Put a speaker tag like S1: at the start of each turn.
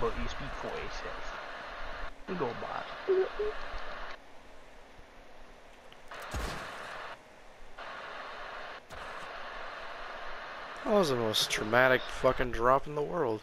S1: but you speak for yourself. We go by.
S2: That was the most traumatic fucking drop in the world.